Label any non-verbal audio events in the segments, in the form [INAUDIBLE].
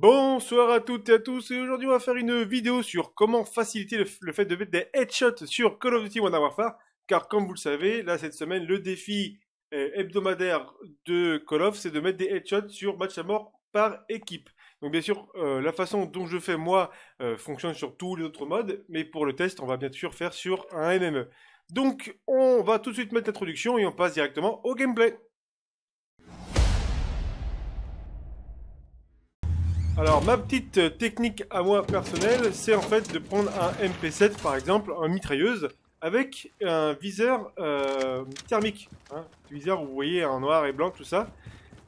Bonsoir à toutes et à tous, et aujourd'hui on va faire une vidéo sur comment faciliter le, fait de mettre des headshots sur Call of Duty Modern Warfare, car comme vous le savez, là cette semaine, le défi euh, hebdomadaire de Call of, c'est de mettre des headshots sur match à mort par équipe. Donc bien sûr, euh, la façon dont je fais moi euh, fonctionne sur tous les autres modes, mais pour le test, on va bien sûr faire sur un MME. Donc on va tout de suite mettre l'introduction et on passe directement au gameplay. Alors ma petite euh, technique à moi personnelle, c'est en fait de prendre un MP7 par exemple, un mitrailleuse, avec un viseur euh, thermique. Hein, viseur où vous voyez en noir et blanc tout ça.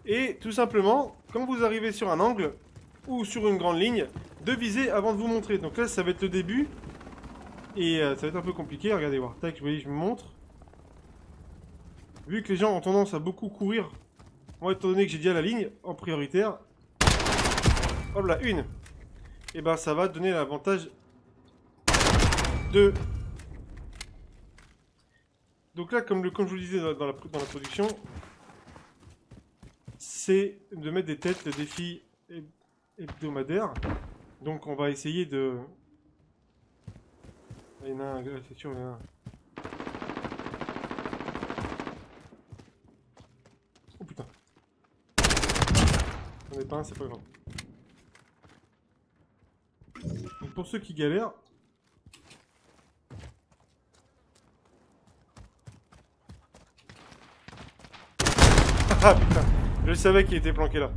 Et tout simplement, quand vous arrivez sur un angle ou sur une grande ligne, de viser avant de vous montrer. Donc là ça va être le début. Et euh, ça va être un peu compliqué, regardez voir. Tac, vous voyez, je me montre. Vu que les gens ont tendance à beaucoup courir, étant donné que j'ai déjà la ligne en prioritaire, Hop là, une. Et eh ben ça va donner l'avantage de... Donc là, comme, le, comme je vous le disais dans, la, dans la production, c'est de mettre des têtes de défis hebdomadaires. Donc on va essayer de... Il y en a un, c'est sûr, il y en a un. Oh putain. On est pas un, c'est pas grave. Pour ceux qui galèrent, [LAUGHS] Ah putain, je savais qu'il était planqué là.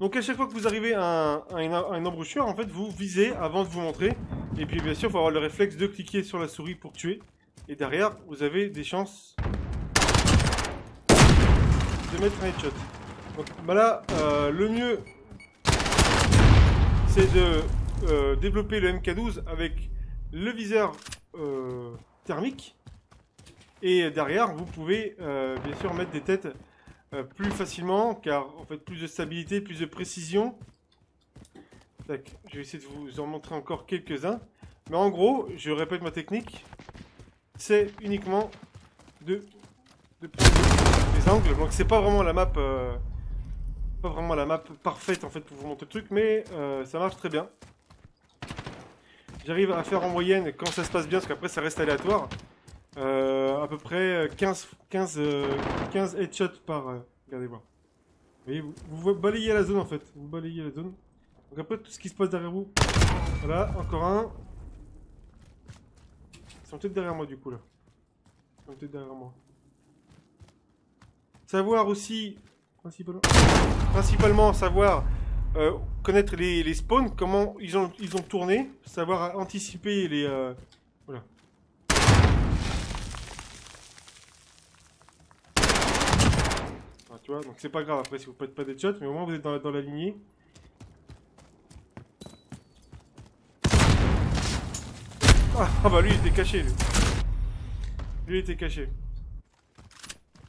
Donc à chaque fois que vous arrivez à, une, embouchure, en fait, vous visez avant de vous montrer. Et puis bien sûr, il faut avoir le réflexe de cliquer sur la souris pour tuer. Et derrière, vous avez des chances de mettre un headshot. Donc bah là, euh, le mieux, c'est de euh, développer le MK12 avec le viseur euh, thermique. Et derrière, vous pouvez euh, bien sûr mettre des têtes plus facilement, car en fait plus de stabilité, plus de précision. je vais essayer de vous en montrer encore quelques-uns. Mais en gros, je répète ma technique, c'est uniquement de, de des angles. Donc c'est pas vraiment la map, pas vraiment la map parfaite en fait pour vous montrer le truc, mais ça marche très bien. J'arrive à faire en moyenne, quand ça se passe bien, parce qu'après ça reste aléatoire, euh, à peu près 15, 15, 15 headshots par... Euh, regardez voir. Vous, vous, balayez la zone en fait, vous balayez la zone. Donc après tout ce qui se passe derrière vous. Voilà, encore un. Ils sont peut-être derrière moi du coup là. Ils sont peut-être derrière moi. Savoir aussi, principalement, principalement savoir euh, connaître les, spawns, comment ils ont, ils ont tourné, savoir anticiper les... Euh, voilà. Tu vois, donc c'est pas grave après si vous faites pas des shots, mais au moins vous êtes dans, dans la lignée. Ah, ah, bah lui il était caché lui. Lui il était caché.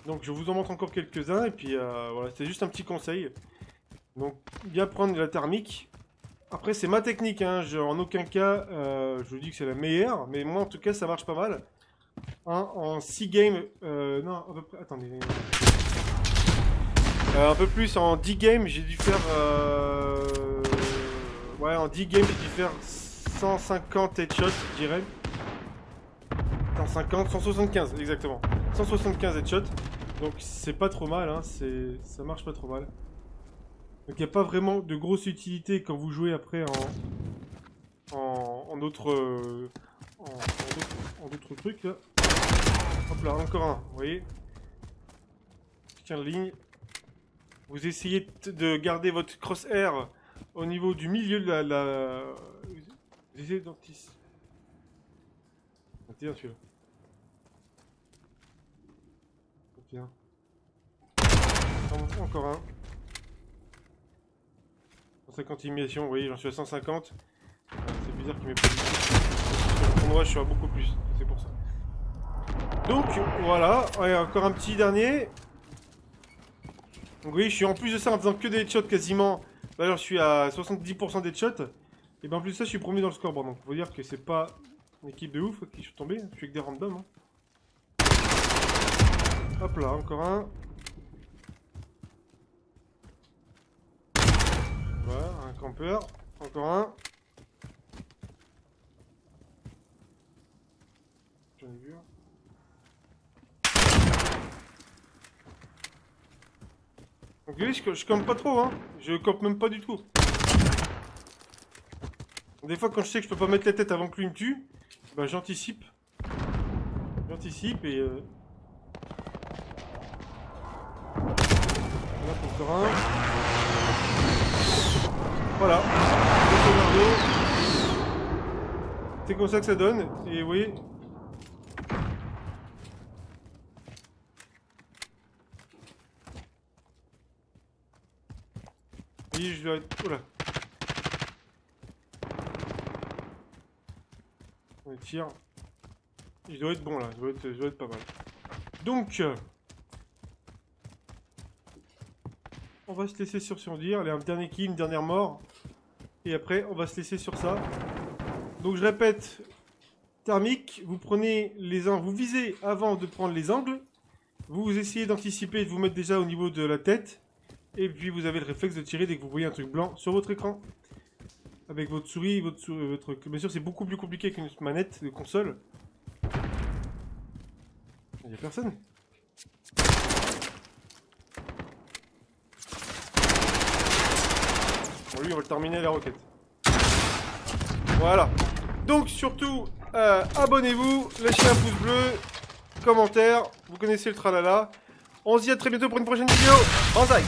Donc je vous en montre encore quelques-uns et puis euh, voilà, c'était juste un petit conseil. Donc, bien prendre la thermique. Après, c'est ma technique, hein. en aucun cas, euh, je vous dis que c'est la meilleure, mais moi, en tout cas, ça marche pas mal. Hein, en 6 games, euh, non, à peu près, attendez. Euh, un peu plus, en 10 games, j'ai dû faire, ouais, en 10 games, j'ai dû faire 150 headshots, je dirais. 150, 175, exactement. 175 headshots. Donc, c'est pas trop mal, hein, ça marche pas trop mal. Donc il n'y a pas vraiment de grosse utilité quand vous jouez après en, en, d'autres euh, en, d'autres trucs là. Hop là, encore un, vous voyez Tiens ligne. Vous essayez de garder votre crosshair au niveau du milieu de la... la... Vous essayez d'en Tiens celui-là. Tiens. Encore un. 150 imitations, vous voyez, j'en suis à 150. c'est bizarre qu'il m'ait pas dit. Sur le je suis à beaucoup plus, c'est pour ça. Donc, voilà, encore un petit dernier. Donc, oui, je suis en plus de ça en faisant que des headshots quasiment. Là, je suis à 70% d'headshots. Et bien en plus de ça, je suis premier dans le scoreboard. Donc, faut dire que c'est pas une équipe de ouf qui je suis. Je suis avec des randoms. Hein. Hop là, encore un. Campeur. Encore un. J'en ai vu un. Donc je, je campe pas trop, hein. Je campe même pas du tout. Des fois, quand je sais que je peux pas mettre la tête avant que lui me tue, bah j'anticipe. J'anticipe et... Euh... Encore un. Voilà. C'est comme ça que ça donne. Et oui. Oui, je dois être... Là. On tire. Il doit être bon là, je dois être, je dois être pas mal. Donc... On va se laisser sur dire. Allez, un dernier kill, une dernière mort. Et après, on va se laisser sur ça. Donc je répète, thermique, vous prenez les angles, vous visez avant de prendre les angles. Vous essayez d'anticiper et de vous mettre déjà au niveau de la tête. Et puis vous avez le réflexe de tirer dès que vous voyez un truc blanc sur votre écran. Avec votre souris, votre, souris, votre... Bien sûr, c'est beaucoup plus compliqué qu'une manette de console. Il n'y a personne. Lui, on va le terminer la roquette. Voilà. Donc, surtout, euh, abonnez-vous, lâchez un pouce bleu, commentaire, vous connaissez le tralala. On se dit à très bientôt pour une prochaine vidéo. Banzai